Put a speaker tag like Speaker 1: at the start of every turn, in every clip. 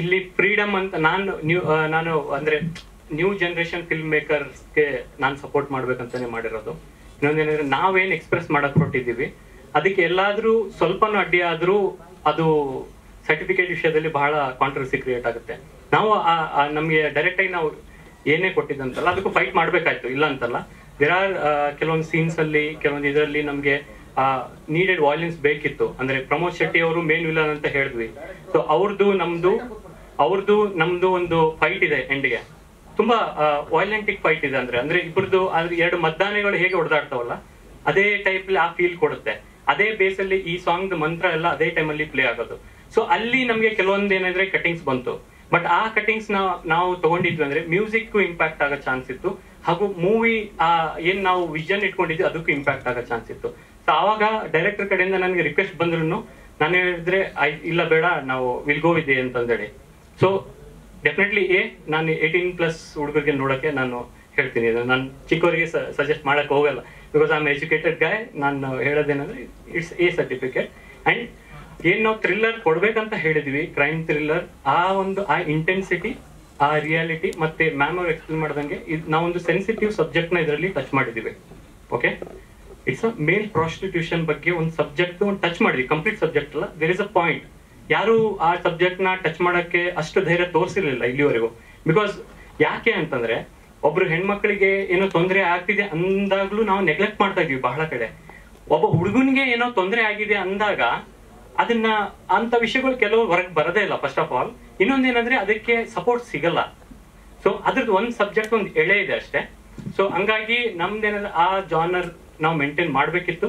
Speaker 1: ಇಲ್ಲಿ ಫ್ರೀಡಮ್ ಅಂತ ನಾನು ನ್ಯೂ ನಾನು ಅಂದ್ರೆ ನ್ಯೂ ಜನರೇಷನ್ ಫಿಲ್ಮ್ ಮೇಕರ್ಸ್ಗೆ ನಾನು ಸಪೋರ್ಟ್ ಮಾಡ್ಬೇಕಂತಾನೆ ಮಾಡಿರೋದು. ಇನ್ನೊಂದೇನಂದ್ರೆ ನಾವೇನ್ ಎಕ್ಸ್ಪ್ರೆಸ್ ಮಾಡಕ್ ಹೊರಟಿದ್ದೀವಿ. ಅದಕ್ಕೆ ಎಲ್ಲಾದ್ರೂ ಸ್ವಲ್ಪನೂ ಅಡ್ಡಿ ಆದ್ರೂ ಅದು ಸರ್ಟಿಫಿಕೇಟ್ ವಿಷಯದಲ್ಲಿ ಬಹಳ ಕಾಂಟ್ರವರ್ಸಿ ಕ್ರಿಯೇಟ್ ಆಗುತ್ತೆ. ನಾವು ನಮ್ಗೆ ಡೈರೆಕ್ಟ್ ಆಗಿ ನಾವು ಏನೇ ಕೊಟ್ಟಿದ್ದಂತಲ್ಲ, ಅದಕ್ಕೂ ಫೈಟ್ ಮಾಡ್ಬೇಕಾಯ್ತು. ಇಲ್ಲ ಅಂತಲ್ಲ. ದೇರ್ ಆರ್ ಕೆಲವೊಂದು ಸೀನ್ಸ್ ಅಲ್ಲಿ, ಕೆಲವೊಂದು ಇದರಲ್ಲಿ ನಮ್ಗೆ ನೀಡೆಡ್ ವಾಯ್ಲೆನ್ಸ್ ಬೇಕಿತ್ತು. ಅಂದ್ರೆ ಪ್ರಮೋದ್ ಶೆಟ್ಟಿ ಅವರು ಮೇನ್ ವಿಲನ್ ಅಂತ ಹೇಳಿದ್ವಿ. ಸೊ ಅವ್ರದ್ದು ನಮ್ದು ಅವ್ರದ್ದು ನಮ್ದು ಒಂದು ಫೈಟ್ ಇದೆ ಎಂಡ್ಗೆ ತುಂಬಾ ವಾಯ್ಲೆಂಟಿಕ್ ಫೈಟ್ ಇದೆ ಅಂದ್ರೆ ಅಂದ್ರೆ ಇಬ್ಬರದು ಎರಡು ಮತದಾನಗಳು ಹೇಗೆ ಹೊಡೆದಾಡ್ತಾವಲ್ಲ, ಅದೇ ಟೈಪ್ ಆ ಫೀಲ್ ಕೊಡುತ್ತೆ. ಅದೇ ಬೇಸ್ ಅಲ್ಲಿ ಈ ಸಾಂಗ್ ಮಂತ್ರ ಎಲ್ಲ ಅದೇ ಟೈಮ್ ಅಲ್ಲಿ ಪ್ಲೇ ಆಗೋದು. ಸೊ ಅಲ್ಲಿ ನಮ್ಗೆ ಕೆಲವೊಂದು ಏನಂದ್ರೆ ಕಟಿಂಗ್ಸ್ ಬಂತು. ಬಟ್ ಆ ಕಟಿಂಗ್ಸ್ ನಾವು ತಗೊಂಡಿದ್ವಿ ಅಂದ್ರೆ ಮ್ಯೂಸಿಕ್ ಇಂಪ್ಯಾಕ್ಟ್ ಆಗೋ ಚಾನ್ಸ್ ಇತ್ತು. ಹಾಗೂ ಮೂವಿ ಆ, ಏನ್ ನಾವು ವಿಷನ್ ಇಟ್ಕೊಂಡಿದ್ವಿ, ಅದಕ್ಕೂ ಇಂಪ್ಯಾಕ್ಟ್ ಆಗೋ ಚಾನ್ಸ್ ಇತ್ತು. ಆವಾಗ ಡೈರೆಕ್ಟರ್ ಕಡೆಯಿಂದ ನನಗೆ ರಿಕ್ವೆಸ್ಟ್ ಬಂದ್ರು ನಾನು ಹೇಳಿದ್ರೆ, ಐ, ಇಲ್ಲ ಬೇಡ, ನಾವು ವಿಲ್ ಗೋ ವಿತ್ ಅಂತಂದೇಳಿ ಸೊ ಡೆಫಿನೆಟ್ಲಿ ಏ, ನಾನು ಏಯ್ಟೀನ್ ಪ್ಲಸ್ ಹುಡುಗರಿಗೆ ನೋಡಕ್ಕೆ ನಾನು ಹೇಳ್ತೀನಿ. ಇದು ನಾನು ಚಿಕ್ಕವರಿಗೆ ಸಜೆಸ್ಟ್ ಮಾಡಕ್ ಹೋಗಲ್ಲ. Because I am educated guy ನಾನು ಹೇಳೋದೇನಂದ್ರೆ ಇಟ್ಸ್ ಎ ಸರ್ಟಿಫಿಕೇಟ್ ಅಂಡ್ ಏನ್ ನಾವು ಥ್ರಿಲ್ಲರ್ ಕೊಡ್ಬೇಕಂತ ಹೇಳಿದ್ವಿ ಕ್ರೈಮ್ ಥ್ರಿಲ್ಲರ್ ಆ ಒಂದು, ಆ ಇಂಟೆನ್ಸಿಟಿ ಆ ರಿಯಾಲಿಟಿ ಮತ್ತೆ ಮ್ಯಾಮ್ ಅವ್ರು ಎಕ್ಸ್ಪ್ಲೇನ್ ಮಾಡ್ದಂಗೆ, ಇದ್- ನಾವೊಂದು ಸೆನ್ಸಿಟಿವ್ ಸಬ್ಜೆಕ್ಟ್ನ ಇದರಲ್ಲಿ ಟಚ್ ಮಾಡಿದ್ದೀವಿ okay it's a male prostitution ಬಗ್ಗೆ ಒಂದು ಸಬ್ಜೆಕ್ಟ್ ಒಂದು ಟಚ್ ಮಾಡಿದ್ವಿ ಕಂಪ್ಲೀಟ್ ಸಬ್ಜೆಕ್ಟ್ ಅಲ್ಲ. ದೇರ್ ಇಸ್ ಅ ಪಾಯಿಂಟ್ ಯಾರು ಆ ಸಬ್ಜೆಕ್ಟ್ನ ಟಚ್ ಮಾಡಕ್ಕೆ ಅಷ್ಟು ಧೈರ್ಯ ತೋರಿಸಿರ್ಲಿಲ್ಲ ಇಲ್ಲಿವರೆಗೂ. ಬಿಕಾಸ್ ಯಾಕೆ ಅಂತಂದ್ರೆ, ಒಬ್ರು ಹೆಣ್ಮಕ್ಳಿಗೆ ಏನೋ ತೊಂದರೆ ಆಗ್ತಿದೆ ಅಂದಾಗ್ಲೂ ನಾವು ನೆಗ್ಲೆಕ್ಟ್ ಮಾಡ್ತಾ ಇದೀವಿ ಬಹಳ ಕಡೆ. ಒಬ್ಬ ಹುಡುಗನ್ಗೆ ಏನೋ ತೊಂದರೆ ಆಗಿದೆ ಅಂದಾಗ ಅದನ್ನ ಅಂತ ವಿಷಯಗಳು ಕೆಲವು ಹೊರಗೆ ಬರದೇ ಇಲ್ಲ ಫಸ್ಟ್ ಆಫ್ ಆಲ್ ಇನ್ನೊಂದೇನಂದ್ರೆ ಅದಕ್ಕೆ ಸಪೋರ್ಟ್ ಸಿಗಲ್ಲ. ಸೊ ಅದ್ರದ್ದು ಒಂದು ಸಬ್ಜೆಕ್ಟ್ ಒಂದು ಎಳೆ ಇದೆ ಅಷ್ಟೇ. ಸೊ ಹಂಗಾಗಿ ನಮ್ದೇನಂದ್ರೆ ಆ ಜಾನರ್ ನಾವು ಮೇಂಟೈನ್ ಮಾಡಬೇಕಿತ್ತು.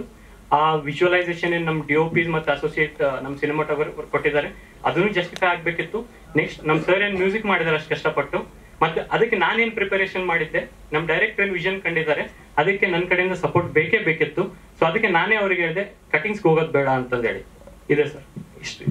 Speaker 1: ಆ ವಿಜುವಲೈಸೇಷನ್ ಏನ್ ನಮ್ ಡಿ ಒ ಪಿ ಮತ್ತೆ ಅಸೋಸಿಯೇಟ್ ನಮ್ ಸಿನಿಮಾಟೋಗ್ರಫರ್ ಕೊಟ್ಟಿದ್ದಾರೆ, ಅದನ್ನು ಜಸ್ಟಿಫೈ ಆಗ್ಬೇಕಿತ್ತು. ನೆಕ್ಸ್ಟ್ ನಮ್ ಸರ್ ಏನ್ ಮ್ಯೂಸಿಕ್ ಮಾಡಿದಾರೆ ಅಷ್ಟು ಕಷ್ಟಪಟ್ಟು, ಮತ್ತೆ ಅದಕ್ಕೆ ನಾನೇನ್ ಪ್ರಿಪರೇಷನ್ ಮಾಡಿದ್ದೆ, ನಮ್ ಡೈರೆಕ್ಟರ್ ಏನ್ ವಿಷನ್ ಕಂಡಿದ್ದಾರೆ, ಅದಕ್ಕೆ ನನ್ನ ಕಡೆಯಿಂದ ಸಪೋರ್ಟ್ ಬೇಕೇ ಬೇಕಿತ್ತು. ಸೊ ಅದಕ್ಕೆ ನಾನೇ ಅವ್ರಿಗೆ ಹೇಳಿದೆ ಕಟಿಂಗ್ಸ್ ಹೋಗೋದು ಬೇಡ ಅಂತಂದೇಳಿ. ಇದೆ ಸರ್ ಇಷ್ಟು